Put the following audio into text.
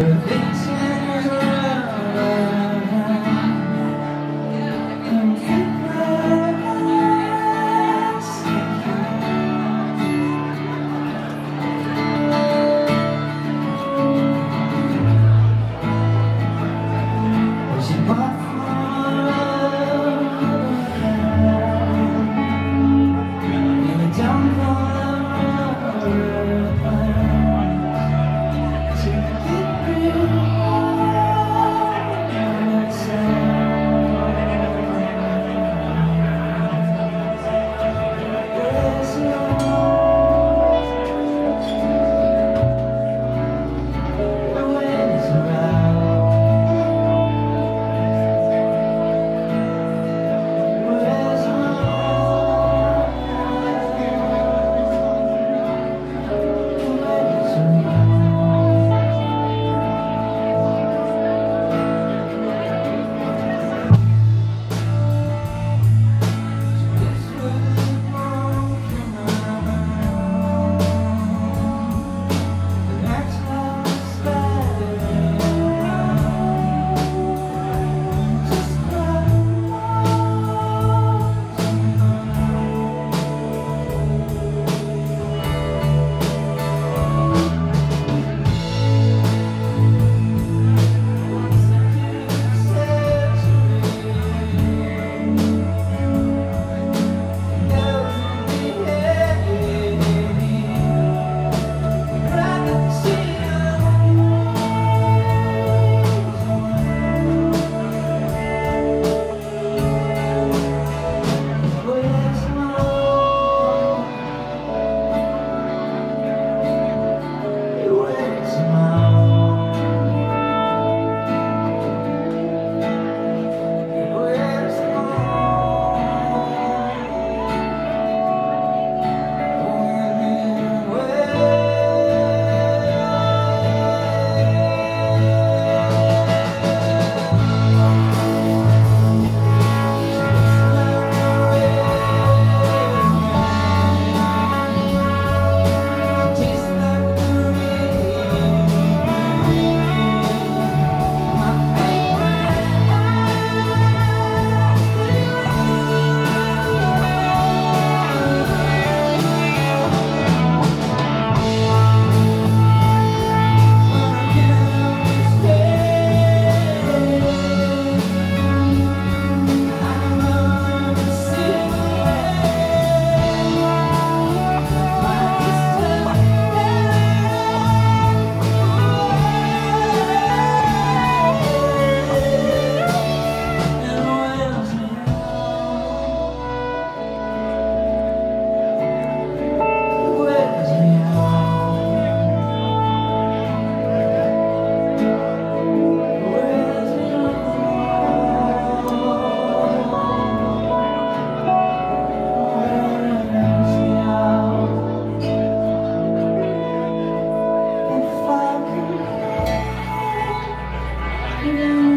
good things happy new